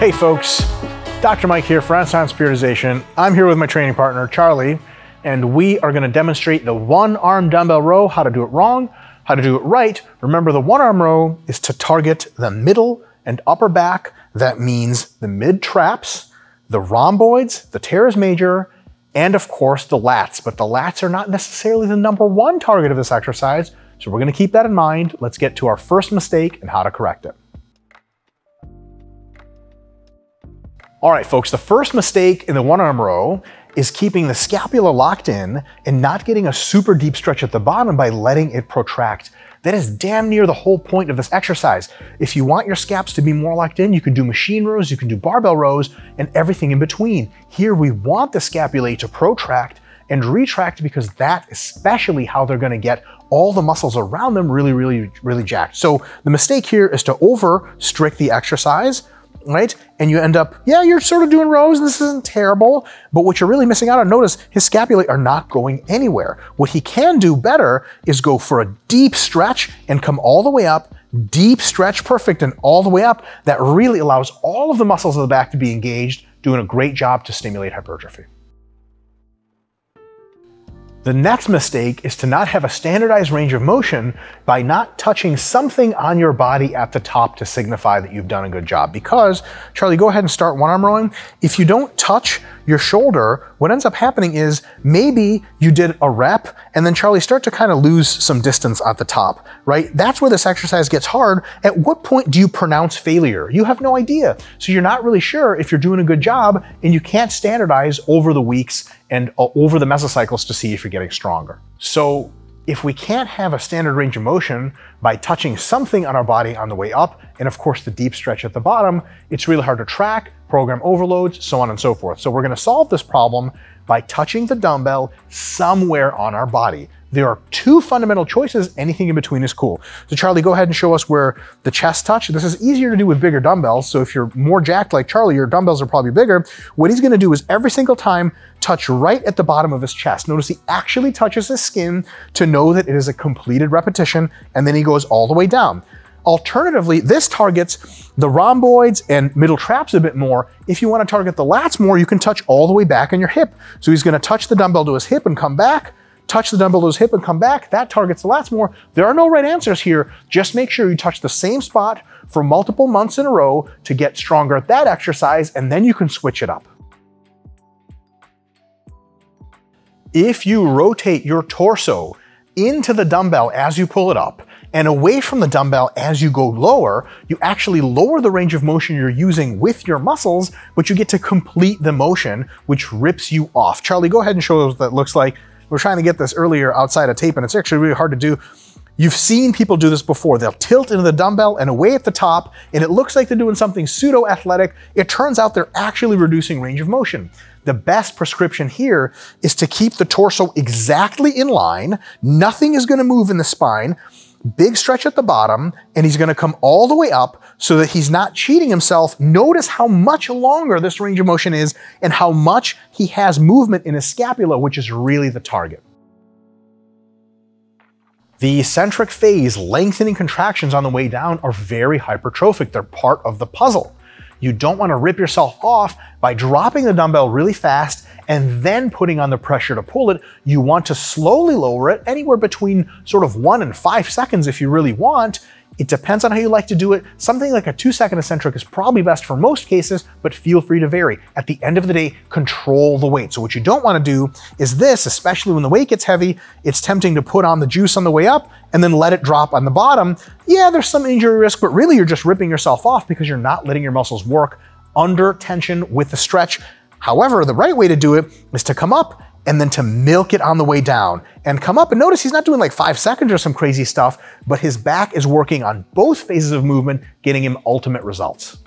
Hey folks, Dr. Mike here for Renaissance Periodization. I'm here with my training partner, Charlie, and we are gonna demonstrate the one arm dumbbell row, how to do it wrong, how to do it right. Remember the one arm row is to target the middle and upper back. That means the mid traps, the rhomboids, the teres major, and of course the lats. But the lats are not necessarily the number one target of this exercise. So we're gonna keep that in mind. Let's get to our first mistake and how to correct it. All right, folks, the first mistake in the one arm row is keeping the scapula locked in and not getting a super deep stretch at the bottom by letting it protract. That is damn near the whole point of this exercise. If you want your scaps to be more locked in, you can do machine rows, you can do barbell rows, and everything in between. Here we want the scapulae to protract and retract because that especially how they're gonna get all the muscles around them really, really, really jacked. So the mistake here is to over strict the exercise right? And you end up, yeah, you're sort of doing rows and this isn't terrible, but what you're really missing out on, notice his scapulae are not going anywhere. What he can do better is go for a deep stretch and come all the way up, deep stretch, perfect, and all the way up. That really allows all of the muscles of the back to be engaged, doing a great job to stimulate hypertrophy. The next mistake is to not have a standardized range of motion by not touching something on your body at the top to signify that you've done a good job. Because, Charlie, go ahead and start one arm rowing. If you don't touch your shoulder, what ends up happening is maybe you did a rep and then Charlie start to kind of lose some distance at the top, right? That's where this exercise gets hard. At what point do you pronounce failure? You have no idea. So you're not really sure if you're doing a good job and you can't standardize over the weeks and over the mesocycles to see if you're getting stronger. So if we can't have a standard range of motion by touching something on our body on the way up, and of course the deep stretch at the bottom, it's really hard to track, program overloads, so on and so forth. So we're gonna solve this problem by touching the dumbbell somewhere on our body. There are two fundamental choices. Anything in between is cool. So Charlie, go ahead and show us where the chest touch. This is easier to do with bigger dumbbells. So if you're more jacked like Charlie, your dumbbells are probably bigger. What he's gonna do is every single time touch right at the bottom of his chest. Notice he actually touches his skin to know that it is a completed repetition, and then he goes all the way down. Alternatively, this targets the rhomboids and middle traps a bit more. If you wanna target the lats more, you can touch all the way back on your hip. So he's gonna touch the dumbbell to his hip and come back, touch the dumbbell to his hip and come back, that targets the lats more. There are no right answers here. Just make sure you touch the same spot for multiple months in a row to get stronger at that exercise, and then you can switch it up. If you rotate your torso into the dumbbell as you pull it up and away from the dumbbell as you go lower, you actually lower the range of motion you're using with your muscles, but you get to complete the motion, which rips you off. Charlie, go ahead and show us what that looks like. We are trying to get this earlier outside of tape, and it's actually really hard to do. You've seen people do this before. They'll tilt into the dumbbell and away at the top, and it looks like they're doing something pseudo athletic. It turns out they're actually reducing range of motion. The best prescription here is to keep the torso exactly in line. Nothing is going to move in the spine. Big stretch at the bottom, and he's going to come all the way up so that he's not cheating himself. Notice how much longer this range of motion is and how much he has movement in his scapula, which is really the target. The eccentric phase lengthening contractions on the way down are very hypertrophic. They're part of the puzzle. You don't want to rip yourself off by dropping the dumbbell really fast and then putting on the pressure to pull it. You want to slowly lower it anywhere between sort of one and five seconds if you really want, it depends on how you like to do it. Something like a two second eccentric is probably best for most cases, but feel free to vary. At the end of the day, control the weight. So what you don't wanna do is this, especially when the weight gets heavy, it's tempting to put on the juice on the way up and then let it drop on the bottom. Yeah, there's some injury risk, but really you're just ripping yourself off because you're not letting your muscles work under tension with the stretch. However, the right way to do it is to come up and then to milk it on the way down and come up and notice he's not doing like five seconds or some crazy stuff, but his back is working on both phases of movement, getting him ultimate results.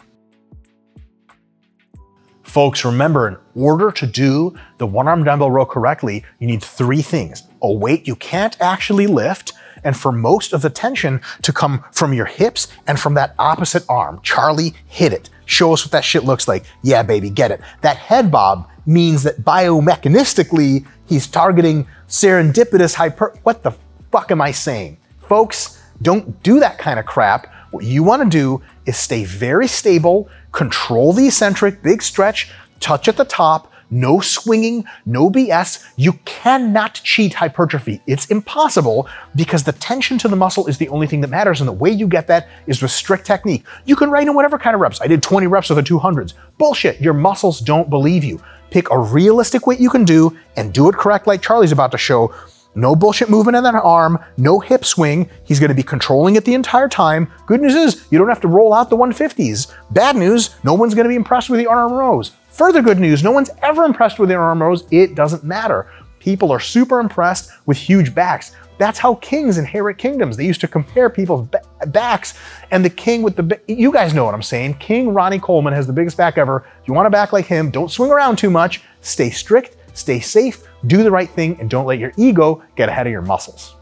Folks, remember, in order to do the one arm dumbbell row correctly, you need three things. A weight you can't actually lift, and for most of the tension to come from your hips and from that opposite arm. Charlie, hit it. Show us what that shit looks like. Yeah, baby, get it. That head bob means that biomechanistically, he's targeting serendipitous hyper. What the fuck am I saying? Folks, don't do that kind of crap. What you wanna do is stay very stable, control the eccentric, big stretch, touch at the top, no swinging, no BS. You cannot cheat hypertrophy. It's impossible because the tension to the muscle is the only thing that matters. And the way you get that is with strict technique. You can write in whatever kind of reps. I did 20 reps with the 200s. Bullshit. Your muscles don't believe you. Pick a realistic weight you can do and do it correct like Charlie's about to show. No bullshit movement in that arm, no hip swing. He's going to be controlling it the entire time. Good news is you don't have to roll out the 150s. Bad news, no one's going to be impressed with the arm rows. Further good news, no one's ever impressed with their arm rows. It doesn't matter. People are super impressed with huge backs. That's how kings inherit kingdoms. They used to compare people's backs and the king with the, you guys know what I'm saying. King Ronnie Coleman has the biggest back ever. If you want a back like him, don't swing around too much. Stay strict, stay safe, do the right thing, and don't let your ego get ahead of your muscles.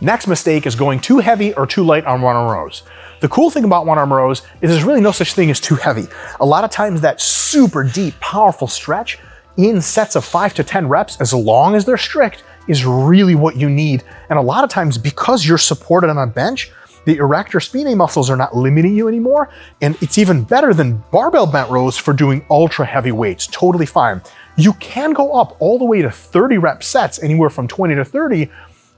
Next mistake is going too heavy or too light on one arm rows. The cool thing about one arm rows is there's really no such thing as too heavy. A lot of times that super deep, powerful stretch in sets of five to 10 reps, as long as they're strict, is really what you need. And a lot of times because you're supported on a bench, the erector spinae muscles are not limiting you anymore. And it's even better than barbell bent rows for doing ultra heavy weights, totally fine. You can go up all the way to 30 rep sets, anywhere from 20 to 30,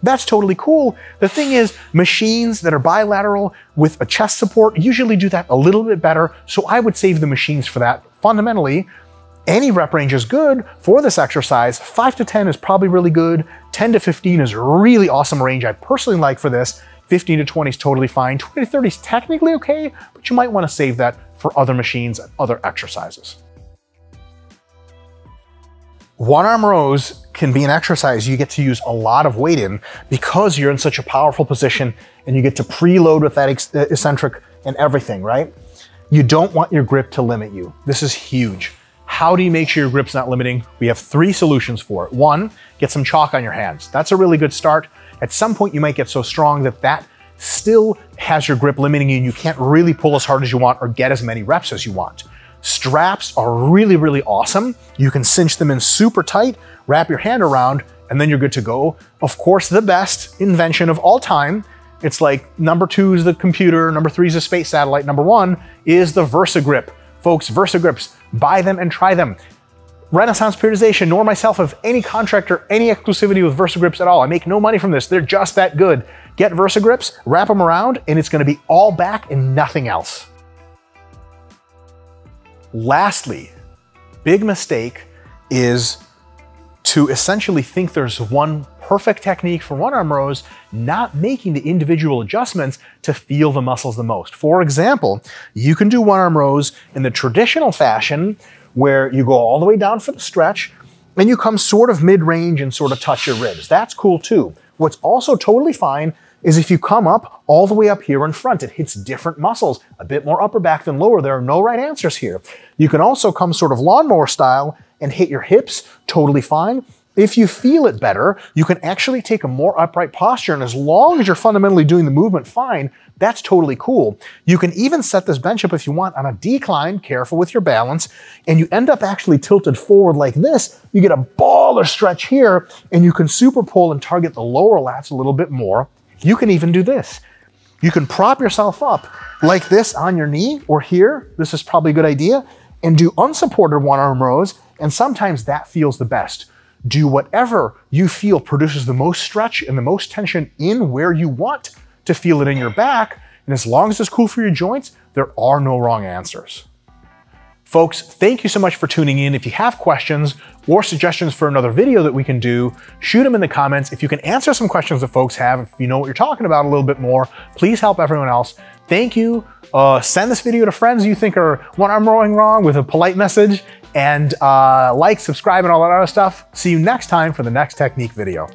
that's totally cool. The thing is, machines that are bilateral with a chest support usually do that a little bit better, so I would save the machines for that. Fundamentally, any rep range is good for this exercise. 5 to 10 is probably really good. 10 to 15 is really awesome range I personally like for this. 15 to 20 is totally fine. 20 to 30 is technically okay, but you might want to save that for other machines and other exercises. One arm rows can be an exercise you get to use a lot of weight in because you're in such a powerful position and you get to preload with that uh, eccentric and everything, right? You don't want your grip to limit you. This is huge. How do you make sure your grip's not limiting? We have three solutions for it. One, get some chalk on your hands. That's a really good start. At some point, you might get so strong that that still has your grip limiting you and you can't really pull as hard as you want or get as many reps as you want. Straps are really, really awesome. You can cinch them in super tight, wrap your hand around, and then you're good to go. Of course, the best invention of all time. It's like number two is the computer, number three is the space satellite, number one is the VersaGrip. Folks, VersaGrips, buy them and try them. Renaissance Periodization, nor myself have any contract or any exclusivity with VersaGrips at all. I make no money from this. They're just that good. Get VersaGrips, wrap them around, and it's gonna be all back and nothing else. Lastly, big mistake is to essentially think there's one perfect technique for one arm rows, not making the individual adjustments to feel the muscles the most. For example, you can do one arm rows in the traditional fashion where you go all the way down for the stretch and you come sort of mid-range and sort of touch your ribs. That's cool too. What's also totally fine is if you come up all the way up here in front, it hits different muscles, a bit more upper back than lower. There are no right answers here. You can also come sort of lawnmower style and hit your hips, totally fine. If you feel it better, you can actually take a more upright posture, and as long as you're fundamentally doing the movement fine, that's totally cool. You can even set this bench up if you want on a decline, careful with your balance, and you end up actually tilted forward like this. You get a baller stretch here, and you can super pull and target the lower lats a little bit more. You can even do this. You can prop yourself up like this on your knee or here. This is probably a good idea. And do unsupported one arm rows. And sometimes that feels the best. Do whatever you feel produces the most stretch and the most tension in where you want to feel it in your back. And as long as it's cool for your joints, there are no wrong answers. Folks, thank you so much for tuning in. If you have questions or suggestions for another video that we can do, shoot them in the comments. If you can answer some questions that folks have, if you know what you're talking about a little bit more, please help everyone else. Thank you. Uh, send this video to friends you think are one arm rowing wrong with a polite message and uh, like, subscribe, and all that other stuff. See you next time for the next technique video.